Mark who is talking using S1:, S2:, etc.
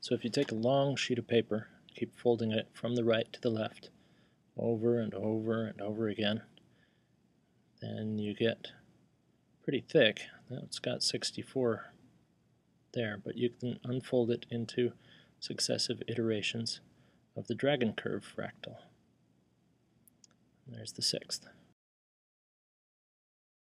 S1: So if you take a long sheet of paper, keep folding it from the right to the left, over and over and over again, then you get pretty thick. That's got 64 there, but you can unfold it into successive iterations of the dragon curve fractal. And there's the sixth.